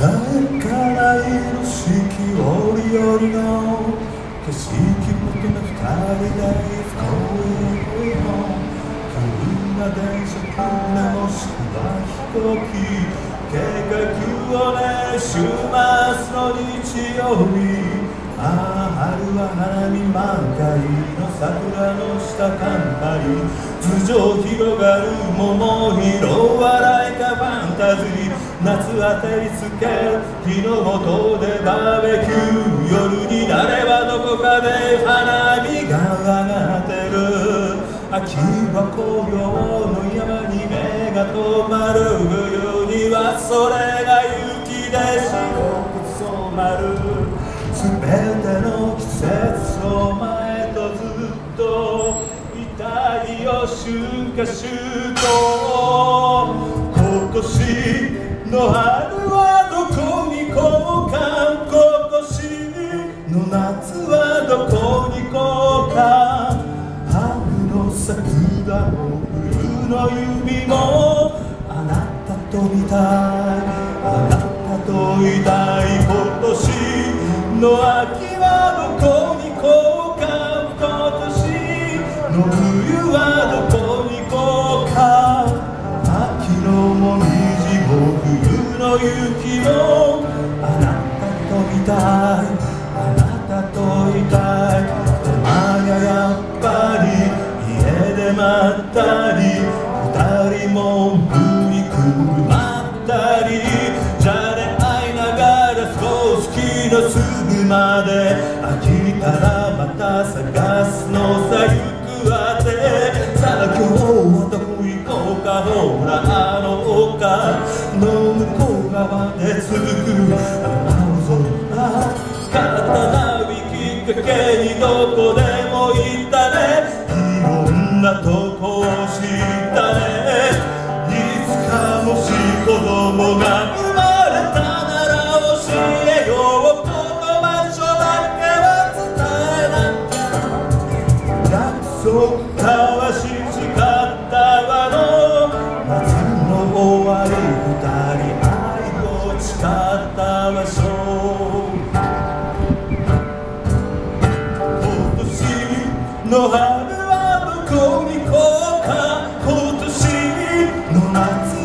鮮やかな色四季折々の景色求め二人で公園の車電車船もしくは飛行機計画をね週末の日曜日ああ春は花見満開の桜の下乾杯頭上広がる桃色笑いかファンタジー夏当たりつけ火の元でバーベキュー夜になればどこかで花火が上がってる。秋は紅葉の山に目が止まる冬にはそれが雪で白く染まる。すべての季節を前とずっといたいよ春夏秋冬。今年の春はどこに行こうか今年の夏はどこに行こうか春の桜も冬の指もあなたと見たいあなたといたい今年の秋ったり二人も海車ったりじゃれ合いながら少し気の済むまで飽きたらまた探すのさ行くあてさあ今日はどこ行こうかほらあの丘の向こう側で続く。青空刀引きかけにどこでも行ったね。いろんなとこを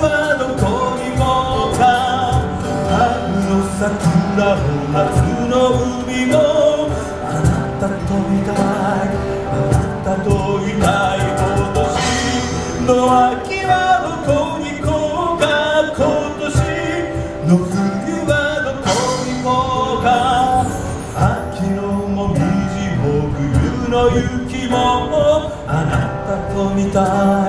はどこに行こうか春の桜も夏の海もあなたと見たいあなたといたい今年の秋はどこに行こうか今年の冬はどこにこうか秋のもみじも冬の雪もあなたと見たい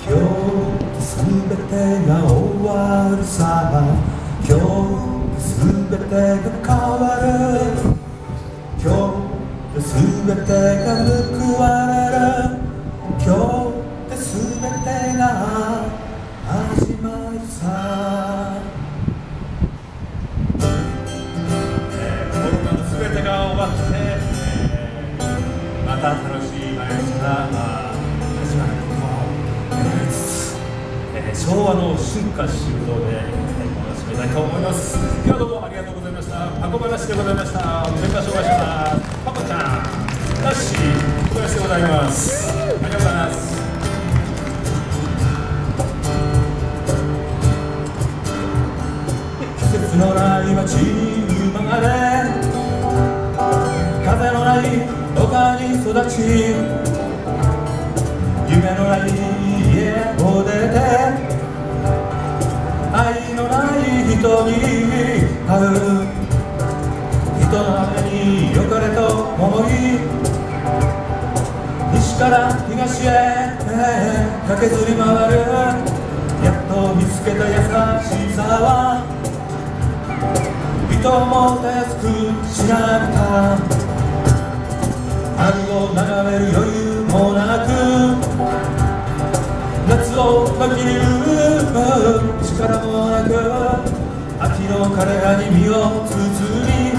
今日すべてが終わるさ今日すべてが変わる。今日すべてが報われコロナの全てが終わって、えーた楽しい毎日が始まることを願いつつ、えー昭和の春夏秋冬で最後を締めたいと思います今日どうもありがとうございましたパコ話でございましたメンバー紹介しますパコちゃんダッシー小林でございますありがとうございます季節のない街に生まれ風のない丘に育ち夢のない家を出て愛のない人に会う。人の雨に良かれと思い西から東へ駆けずり回る。やっと見つけた優しさは人もたやすくしなくた。春を眺める余裕もなく夏を乗り切る力もなく秋の枯れ葉に身を包み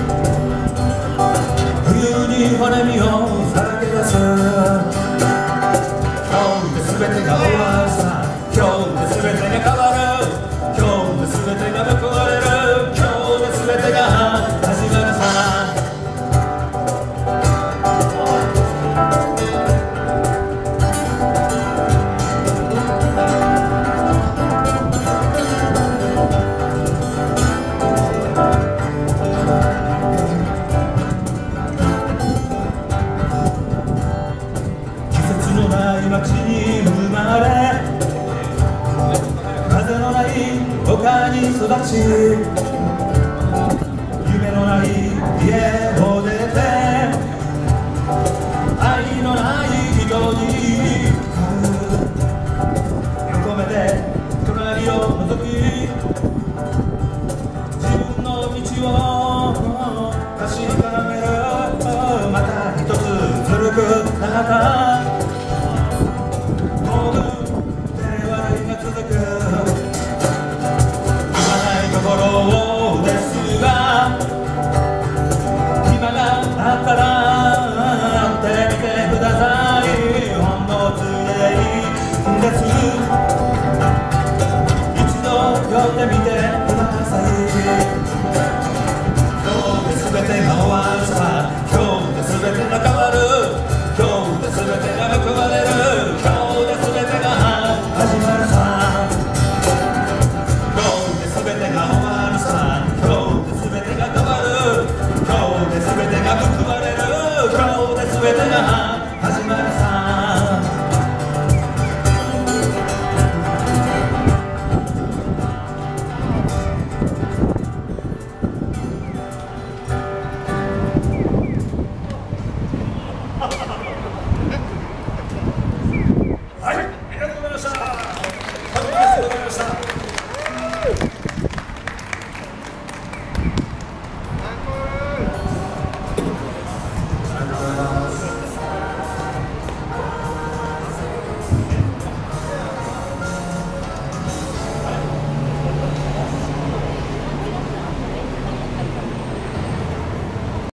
冬に花見を